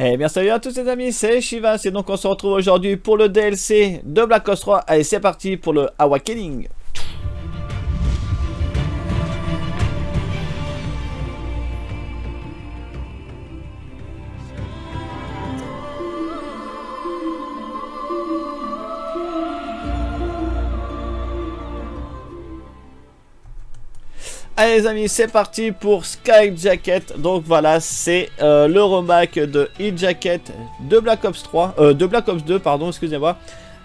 Eh bien salut à tous les amis, c'est Shiva, et donc on se retrouve aujourd'hui pour le DLC de Black Ops 3. Allez c'est parti pour le Awakening. Allez les amis, c'est parti pour Sky Jacket. Donc voilà, c'est euh, le remake de Heat Jacket de Black Ops 3, euh, de Black Ops 2, pardon, excusez-moi.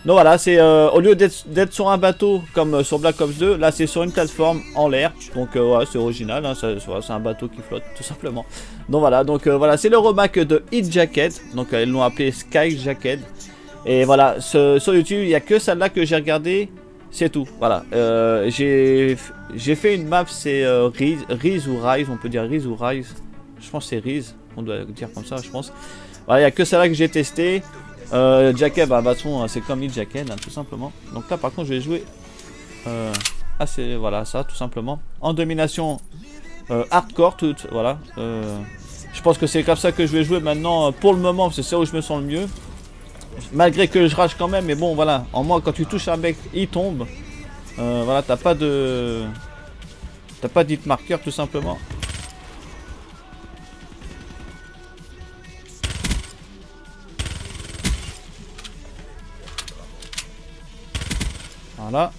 Donc voilà, c'est euh, au lieu d'être sur un bateau comme sur Black Ops 2, là c'est sur une plateforme en l'air. Donc voilà, c'est original, hein, c'est un bateau qui flotte tout simplement. Donc voilà, donc voilà, c'est le remake de Heat Jacket. Donc ils l'ont appelé Sky Jacket. Et voilà, sur YouTube, il n'y a que celle-là que j'ai regardé c'est tout, voilà. Euh, j'ai fait une map, c'est euh, Riz, ou Rise, on peut dire Riz ou Rise. Je pense c'est Riz, on doit dire comme ça, je pense. Voilà, il n'y a que celle-là que j'ai testé. Euh, Jacket, bah, bah c'est comme il Jacket, hein, tout simplement. Donc là, par contre, je vais jouer... Euh, ah, c'est... Voilà, ça, tout simplement. En domination euh, hardcore, tout, voilà. je pense que c'est comme ça que je vais jouer maintenant, pour le moment, c'est ça où je me sens le mieux. Malgré que je rage quand même, mais bon, voilà. En moi, quand tu touches un mec, il tombe. Euh, voilà, t'as pas de... T'as pas d'hit marqueur, tout simplement. Voilà.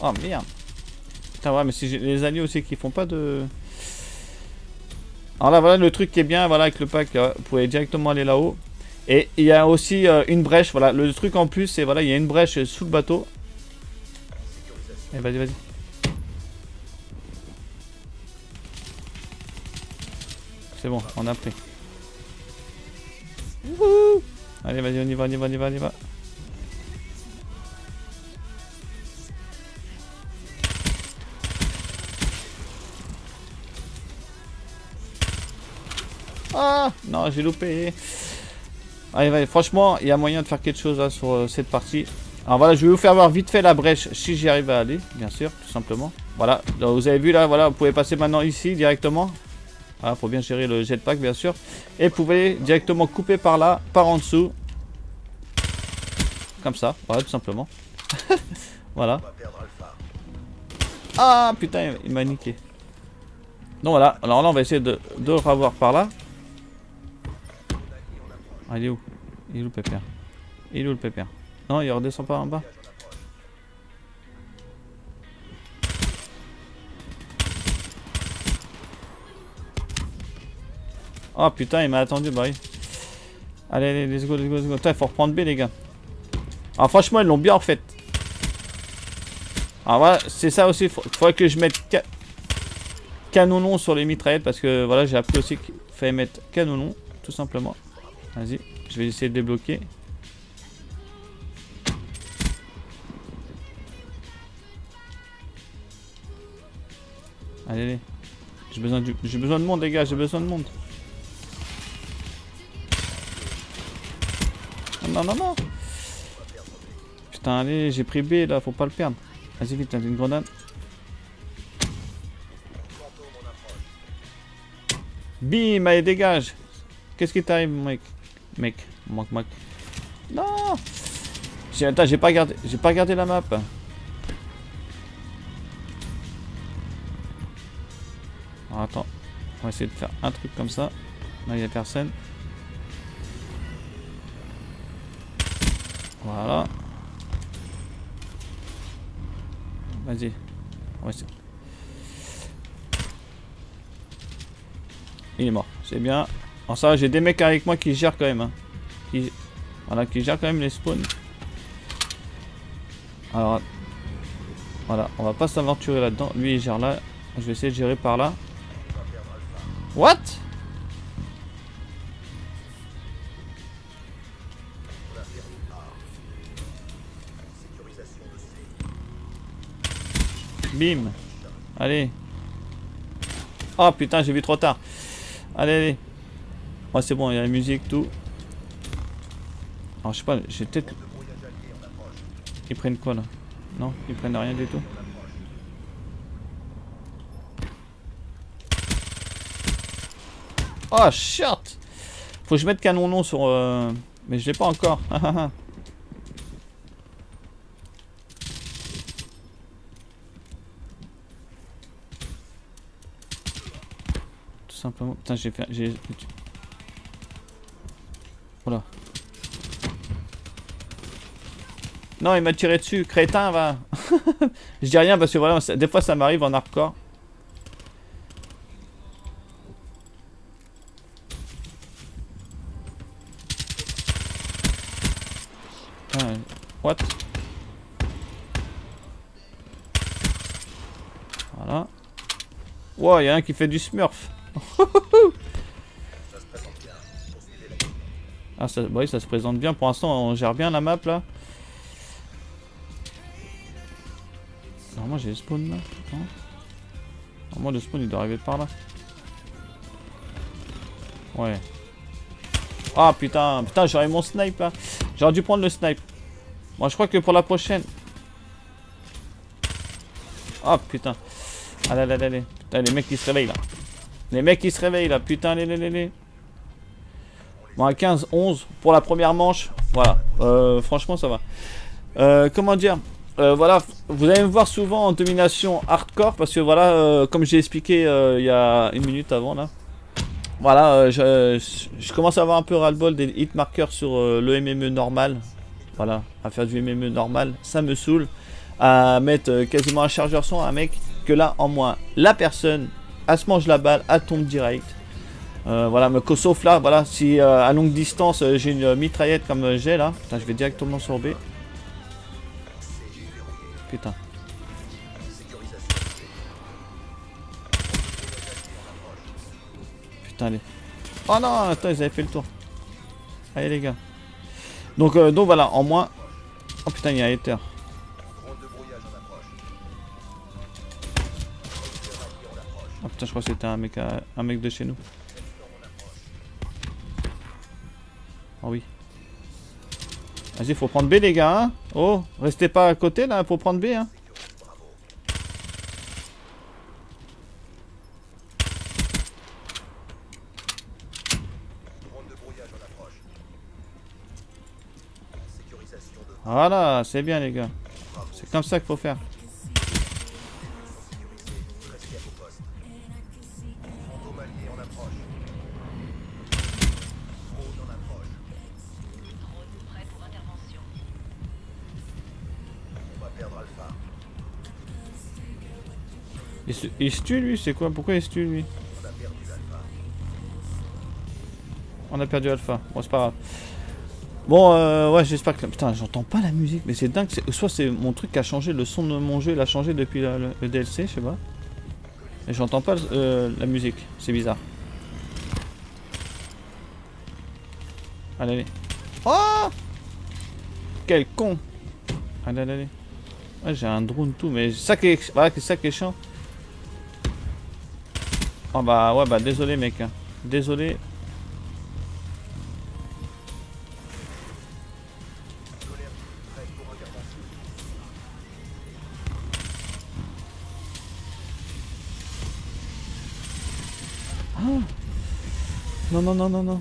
Oh merde Putain, ouais, mais si les alliés aussi qui font pas de... Alors là, voilà le truc qui est bien, voilà, avec le pack, vous pouvez directement aller là-haut. Et il y a aussi euh, une brèche, voilà, le truc en plus, c'est, voilà, il y a une brèche sous le bateau. Et vas-y, vas-y. C'est bon, on a pris. Allez, vas-y, on y va, on y va, on y va, on y va. J'ai loupé. Allez, franchement, il y a moyen de faire quelque chose là sur euh, cette partie. Alors voilà, je vais vous faire voir vite fait la brèche si j'y arrive à aller, bien sûr, tout simplement. Voilà, vous avez vu là, voilà, vous pouvez passer maintenant ici directement. Voilà, faut bien gérer le jetpack, bien sûr. Et vous pouvez directement couper par là, par en dessous. Comme ça, voilà, tout simplement. voilà. Ah, putain, il m'a niqué. Donc voilà, alors là, on va essayer de, de revoir par là. Ah, il est où? Il est où le pépère? Il est où le pépère? Non, il redescend pas en bas Oh putain, il m'a attendu, bah oui. Allez, allez, let's go, let's go, let's go. Putain, il faut reprendre B, les gars. Alors, franchement, ils l'ont bien refait. Alors, voilà, c'est ça aussi. Il faudrait que je mette canonon sur les mitraillettes parce que voilà, j'ai appris aussi qu'il fallait mettre canonon, tout simplement. Vas-y, je vais essayer de débloquer. Allez, allez. J'ai besoin, de monde, les gars, j'ai besoin de monde. Non, non, non. Putain, allez, j'ai pris B là, faut pas le perdre. Vas-y, vite, t'as une grenade. Bim, allez, dégage. Qu'est-ce qui t'arrive, mec? Mec, manque, manque. Non j'ai pas gardé, j'ai pas gardé la map. attends, on va essayer de faire un truc comme ça. Là, il y a personne. Voilà. Vas-y. On va essayer. Il est mort, c'est bien. Bon, ça j'ai des mecs avec moi qui gèrent quand même. Hein. Qui... Voilà, qui gèrent quand même les spawns. Alors, voilà, on va pas s'aventurer là-dedans. Lui, il gère là. Je vais essayer de gérer par là. What? Bim Allez Oh putain, j'ai vu trop tard. Allez, allez. Oh, c'est bon, il y a la musique, tout. Alors, je sais pas, j'ai peut-être. Ils prennent quoi là? Non, ils prennent rien du tout. Oh shit Faut que je mette canon non sur... Euh... Mais je l'ai pas encore. Tout simplement... Putain j'ai fait... Non, il m'a tiré dessus. Crétin, va. je dis rien parce que voilà, des fois ça m'arrive en hardcore. what? Voilà. Wow, il y a un qui fait du smurf. ah, ça, bah oui, ça se présente bien. Pour l'instant, on gère bien la map là. Normalement j'ai le spawn là. Normalement le spawn il doit arriver par là. Ouais. Ah putain, putain j'aurais mon snipe là. J'aurais dû prendre le snipe. Moi je crois que pour la prochaine. Ah putain. Allez, allez, allez. Putain les mecs qui se réveillent là. Les mecs qui se réveillent là. Putain, les, les, les. Bon à 15, 11 pour la première manche. Voilà. Euh, franchement ça va. Euh, comment dire euh, voilà, vous allez me voir souvent en domination hardcore parce que voilà, comme j'ai expliqué il y a une minute avant là, voilà, je, commence à avoir un peu ras-le-bol des hit markers sur le MME normal. Voilà, à faire du MME normal, ça me saoule. À mettre quasiment un chargeur son à un mec que là, en moins, la personne, elle se mange la balle, elle tombe direct. Voilà, mais sauf là, voilà, si à longue distance j'ai une mitraillette comme j'ai là, je vais directement sur B. Putain. Putain, allez. Oh non, attends, ils avaient fait le tour. Allez, les gars. Donc, euh, donc voilà, en moins. Oh putain, il y a Ether. Oh putain, je crois que c'était un mec, un mec de chez nous. Oh oui. Vas-y, faut prendre B, les gars. Hein oh, restez pas à côté, là, pour prendre B. Hein voilà, c'est bien, les gars. C'est comme ça qu'il faut faire. Il se, tue lui, c'est quoi? Pourquoi il se tue lui? On a perdu Alpha. Bon, c'est pas grave. Bon, euh, ouais, j'espère que... Putain, j'entends pas la musique, mais c'est dingue. Soit c'est mon truc qui a changé, le son de mon jeu, il a changé depuis le, DLC, je sais pas. Et j'entends pas euh, la musique, c'est bizarre. Allez, allez. Oh Quel con Allez, allez, allez. Ouais, j'ai un drone tout, mais ça qui c'est ça qui est chiant. Oh bah ouais bah désolé mec. Désolé. Ah. Non non non non non.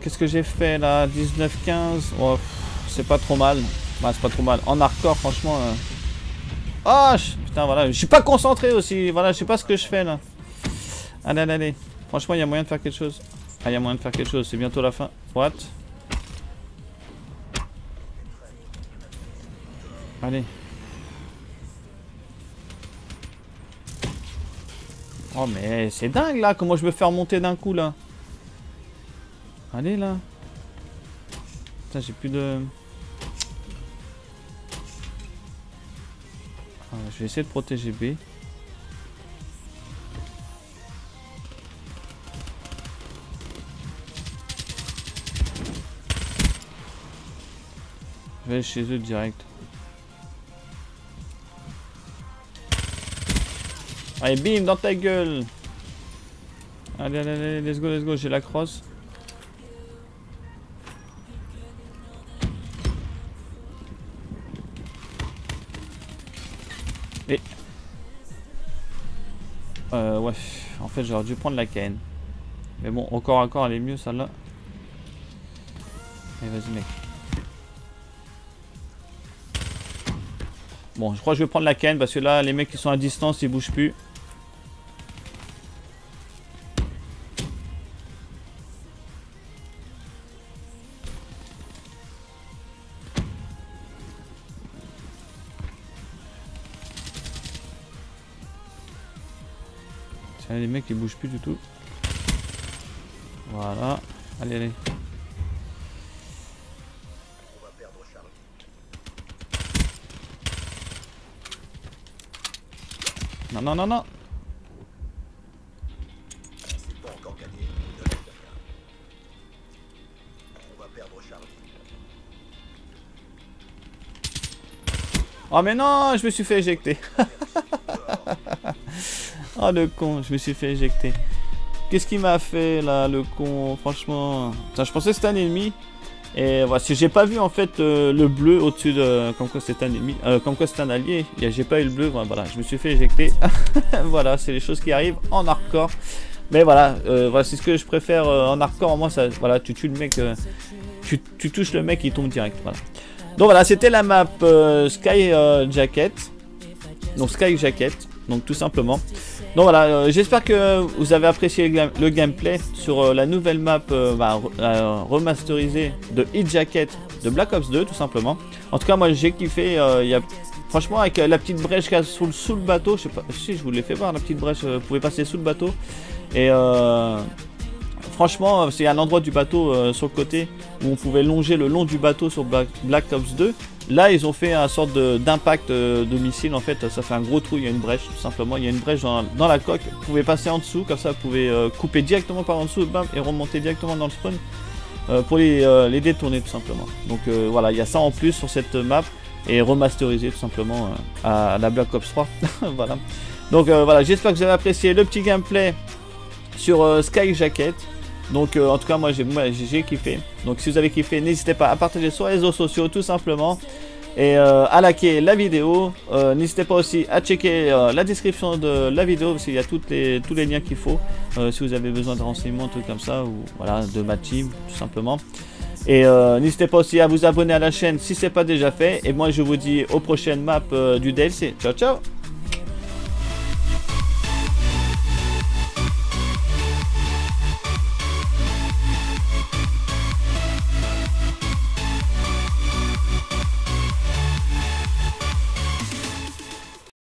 Qu'est-ce que j'ai fait là? 19-15 oh, C'est pas trop mal. Bah c'est pas trop mal. En hardcore franchement... Oh Putain voilà, je suis pas concentré aussi. Voilà, je sais pas ce que je fais là. Allez, allez, allez. Franchement, il y a moyen de faire quelque chose. Ah, il y a moyen de faire quelque chose. C'est bientôt la fin. What? Allez. Oh, mais c'est dingue, là. Comment je me fais remonter d'un coup, là. Allez, là. Putain, j'ai plus de... Ah, je vais essayer de protéger B. chez eux direct. Allez, bim, dans ta gueule Allez, allez, allez, let's go, let's go, j'ai la crosse. Et... Euh, ouais, en fait, j'aurais dû prendre la canne. Mais bon, encore encore, elle est mieux celle-là. Allez, vas-y, mec. Bon, je crois que je vais prendre la canne parce que là, les mecs qui sont à distance, ils bougent plus. Tiens, les mecs, ils bougent plus du tout. Voilà. Allez, allez. Non, non, non, non. Oh mais non, je me suis fait éjecter. oh le con, je me suis fait éjecter. Qu'est-ce qu'il m'a fait là, le con Franchement, je pensais que c'était un ennemi. Et voilà, si j'ai pas vu en fait euh, le bleu au-dessus de comme quoi c'était un ennemi, euh, comme quoi c'était un allié, j'ai pas eu le bleu, voilà, je me suis fait éjecter. voilà, c'est les choses qui arrivent en hardcore. Mais voilà, euh, voilà c'est ce que je préfère en hardcore. Moi, ça, voilà, tu tues le mec, tu, touches le mec, il tombe direct. Voilà. Donc voilà, c'était la map Sky Jacket. Donc Sky Jacket, donc tout simplement. Donc voilà, euh, j'espère que vous avez apprécié le, ga- le gameplay sur euh, la nouvelle map euh, bah, re- remasterisée de Hit Jacket de Black Ops 2 tout simplement. En tout cas moi j'ai kiffé, y a... franchement avec la petite brèche qu'il y a sous, le- sous le bateau, je sais pas si je vous l'ai fait voir la petite brèche, pouvez passer sous le bateau. Et franchement c'est un endroit du bateau euh, sur le côté où on pouvait longer le long du bateau sur Black, Ops 2. Là, ils ont fait un sorte d'impact euh, de missile. En fait, ça fait un gros trou. Il y a une brèche, tout simplement. Il y a une brèche dans, la coque. Vous pouvez passer en dessous, comme ça, vous pouvez euh, couper directement par en dessous bam, et remonter directement dans le spawn euh, pour les, euh, détourner, tout simplement. Donc euh, voilà, il y a ça en plus sur cette map et remasterisé tout simplement euh, à la Black Ops 3. voilà. Donc euh, voilà, j'espère que vous avez apprécié le petit gameplay sur euh, Sky Jacket. Donc euh, en tout cas moi j'ai kiffé. Donc si vous avez kiffé, n'hésitez pas à partager sur les réseaux sociaux tout simplement. Et euh, à liker la vidéo. Euh, n'hésitez pas aussi à checker la description de la vidéo parce qu'il y a les, tous les liens qu'il faut. si vous avez besoin de renseignements, trucs comme ça, ou voilà, de ma team tout simplement. Et n'hésitez pas aussi à vous abonner à la chaîne si c'est pas déjà fait. Et moi je vous dis aux prochaines maps du DLC. Ciao ciao